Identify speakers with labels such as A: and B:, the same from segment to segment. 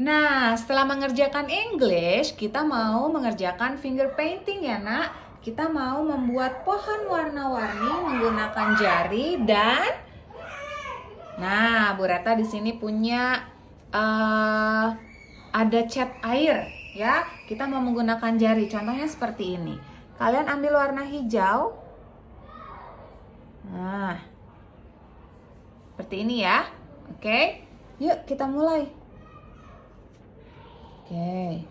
A: Nah, setelah mengerjakan English, kita mau mengerjakan finger painting ya, Nak. Kita mau membuat pohon warna-warni menggunakan jari dan Nah, Bu Reta di sini punya uh, ada cat air ya. Kita mau menggunakan jari. Contohnya seperti ini. Kalian ambil warna hijau. Nah. Seperti ini ya. Oke. Yuk, kita mulai. Oke.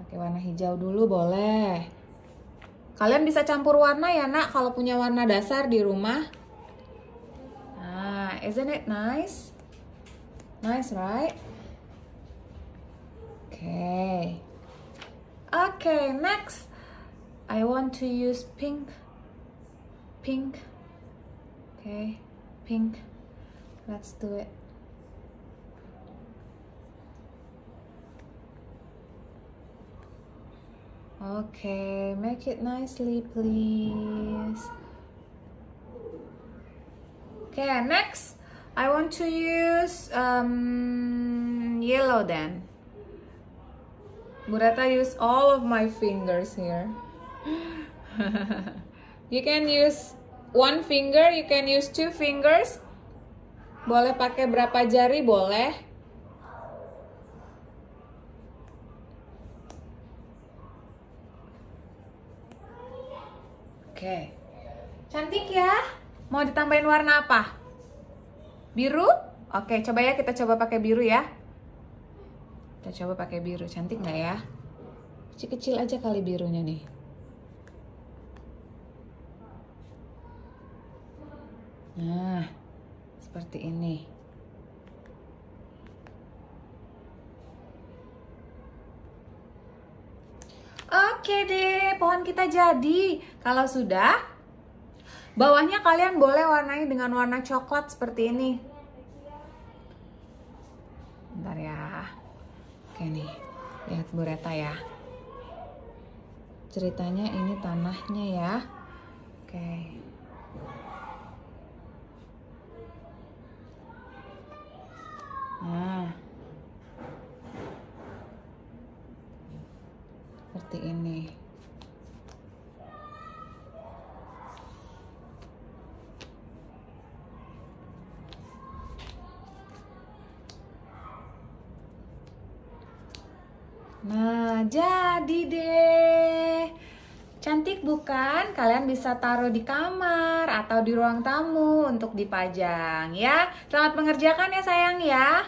A: Pakai warna hijau dulu boleh. Kalian bisa campur warna ya nak kalau punya warna dasar di rumah. Nah, isn't it nice? Nice, right? Okay. Okay, next. I want to use pink. Pink. Okay, pink. Let's do it. Okay, make it nicely, please. Okay, next, I want to use um, yellow then. Murata use all of my fingers here. you can use one finger, you can use two fingers. Boleh pakai berapa jari? Boleh. Oke. Cantik ya? Mau ditambahin warna apa? Biru? Oke, coba ya kita coba pakai biru ya. Kita coba pakai biru. Cantik nggak ya? Kecil-kecil aja kali birunya nih. Nah, seperti ini. Oke deh, pohon kita jadi. Kalau sudah, bawahnya kalian boleh warnai dengan warna coklat seperti ini. Bentar ya. Oke nih, lihat Bu Reta ya. Ceritanya ini tanahnya ya. Oke. Nah. seperti ini. Nah, jadi deh. Cantik bukan? Kalian bisa taruh di kamar atau di ruang tamu untuk dipajang ya. Selamat mengerjakan ya sayang ya.